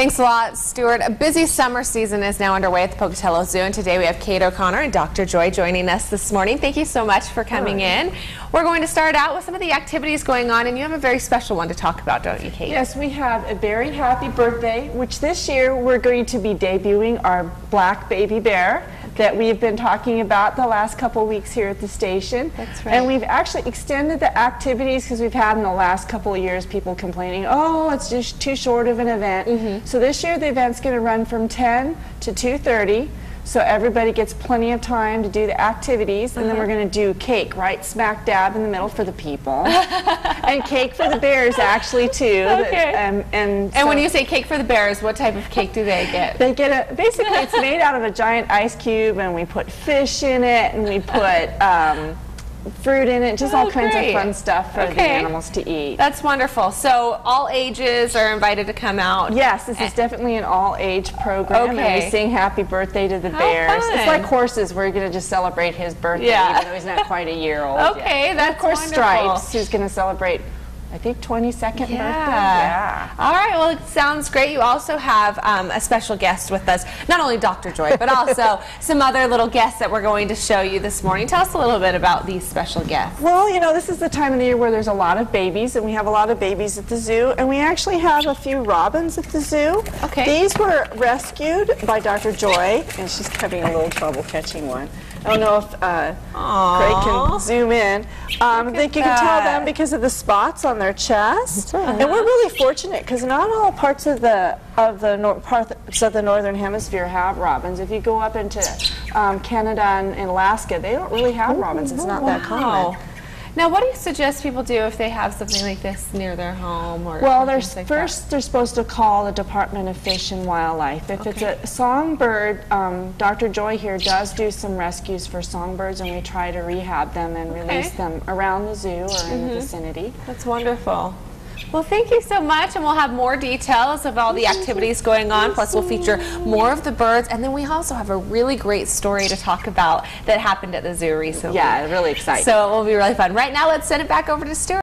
Thanks a lot, Stuart. A busy summer season is now underway at the Pocatello Zoo, and today we have Kate O'Connor and Dr. Joy joining us this morning. Thank you so much for coming in. We're going to start out with some of the activities going on, and you have a very special one to talk about, don't you, Kate? Yes, we have a very happy birthday, which this year we're going to be debuting our black baby bear that we've been talking about the last couple weeks here at the station. That's right. And we've actually extended the activities because we've had in the last couple of years people complaining, oh, it's just too short of an event. Mm-hmm. So this year the event's going to run from 10 to 2.30. So everybody gets plenty of time to do the activities, and then we're going to do cake right smack dab in the middle for the people, and cake for the bears actually too. Okay. Um, and And when you say cake for the bears, what type of cake do they get? they get a basically it's made out of a giant ice cube, and we put fish in it, and we put um, fruit in it, just all Oh, kinds great. of fun stuff for the animals to eat. That's wonderful. So all ages are invited to come out. Yes, this is definitely an all-age program, and Okay. we sing "Happy Birthday" to the How bears. fun. It's like horses; we're going to just celebrate his birthday, Yeah. even though he's not quite a year old. yet. Okay, And that's of course wonderful. Stripes, who's going to celebrate, I think, 22nd birthday. Yeah. All right. Well, it sounds great. You also have um, a special guest with us, not only Dr. Joy, but also some other little guests that we're going to show you this morning. Tell us a little bit about these special guests. Well, you know, this is the time of the year where there's a lot of babies, and we have a lot of babies at the zoo, and we actually have a few robins at the zoo. Okay. These were rescued by Dr. Joy, and she's having a little trouble catching one. I don't know if uh, Craig can zoom in. Um, I think you can tell them because of the spots on their chest. And we're really fortunate because not all parts of the of the nor- parts of the northern hemisphere have robins. If you go up into um, Canada and, and Alaska, they don't really have robins. It's not that common. Now, what do you suggest people do if they have something like this near their home? Or Well, or there's things like that? first they're supposed to call the Department of Fish and Wildlife. If Okay. it's a songbird, um, Dr. Joy here does do some rescues for songbirds, and we try to rehab them and release them around the zoo or in Mm-hmm. the vicinity. That's wonderful. Well, thank you so much, and we'll have more details of all the activities going on. Plus, we'll feature more of the birds, and then we also have a really great story to talk about that happened at the zoo recently. Yeah, really exciting. So it will be really fun. Right now, let's send it back over to Stuart.